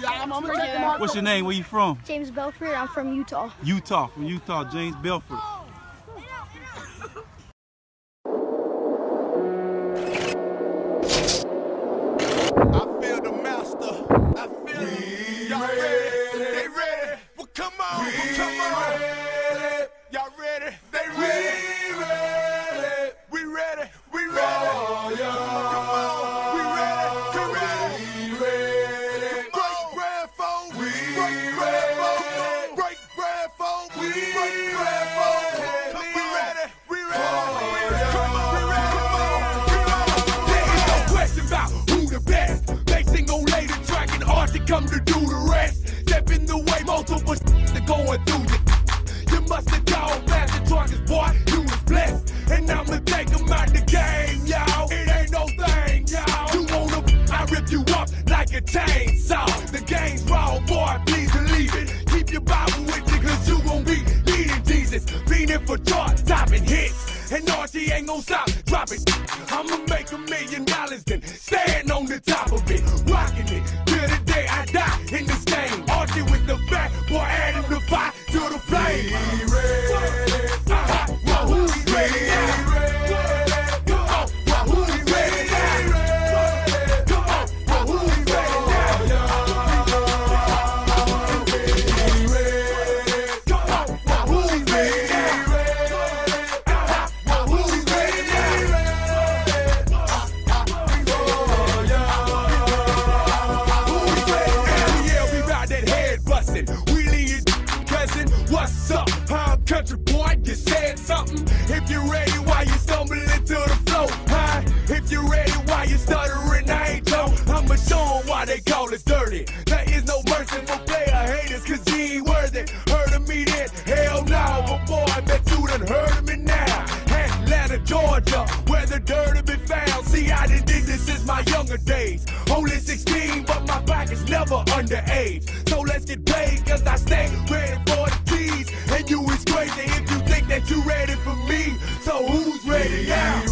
Yeah, I'm, I'm gonna check them out. What's your name? Where you from? James Belford. I'm from Utah. Utah. From Utah, James Belford. Come to do the rest. Step in the way, multiple to going through you. You must have called master truckers, boy. You was blessed. And I'ma take 'em out the game, y'all. It ain't no thing, y'all. You wanna, I rip you up like a chainsaw. The game's raw, boy. Please believe it. Keep your Bible with you, cause you gon' be leading Jesus. Feeding for chart topping hits. And Archie ain't gon' stop dropping. I'ma make a million dollars, then stand on the top What's up? I'm country boy. You said something. If you're ready, why you stumbling to the flow? Huh? If you're ready, why you stuttering? I ain't Joe. I'ma show why they call us dirty. There is no mercy for player haters, cause he ain't worth it. Heard of me then? Hell no. But boy, I bet you done heard of me now. Atlanta, Georgia, where the dirt be found. See, I done did this since my younger days. Only 16, but my is never underage. So let's get paid, ready for me. So who's ready now?